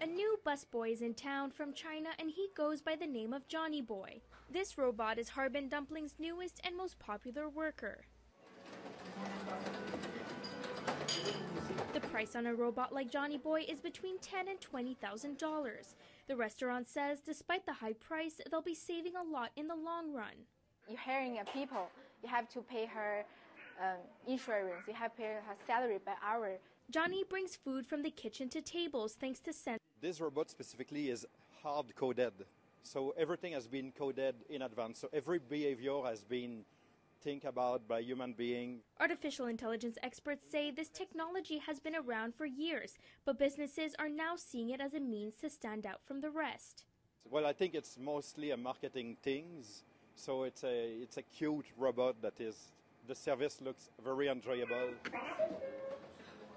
A new busboy is in town from China and he goes by the name of Johnny Boy. This robot is Harbin Dumpling's newest and most popular worker. The price on a robot like Johnny Boy is between ten and twenty thousand dollars. The restaurant says despite the high price, they'll be saving a lot in the long run. You're hiring a people, you have to pay her um, insurance, you have pay her salary by hour. Johnny brings food from the kitchen to tables thanks to Sen. This robot specifically is hard coded. So everything has been coded in advance. So every behavior has been think about by human being. Artificial intelligence experts say this technology has been around for years, but businesses are now seeing it as a means to stand out from the rest. Well, I think it's mostly a marketing things. So it's a it's a cute robot that is the service looks very enjoyable.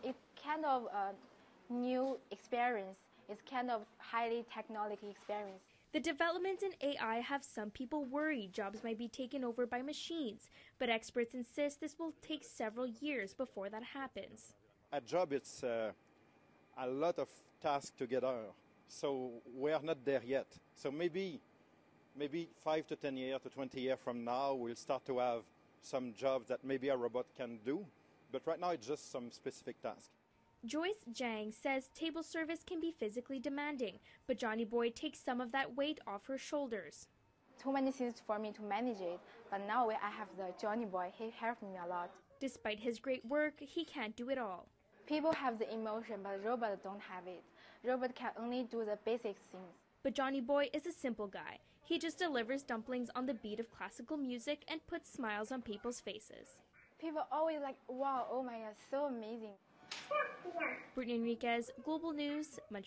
It's kind of a new experience. It's kind of highly technology experience. The developments in AI have some people worried jobs might be taken over by machines, but experts insist this will take several years before that happens. A job, it's uh, a lot of tasks together, so we are not there yet. So maybe, maybe five to ten years to twenty years from now, we'll start to have some jobs that maybe a robot can do, but right now it's just some specific tasks. Joyce Jang says table service can be physically demanding, but Johnny Boy takes some of that weight off her shoulders. Too many things for me to manage it, but now I have the Johnny Boy. He helps me a lot. Despite his great work, he can't do it all. People have the emotion, but robots don't have it. Robot can only do the basic things. But Johnny Boy is a simple guy. He just delivers dumplings on the beat of classical music and puts smiles on people's faces. People always like, wow, oh my god, so amazing. Brittany Enriquez, Global News, Montreal.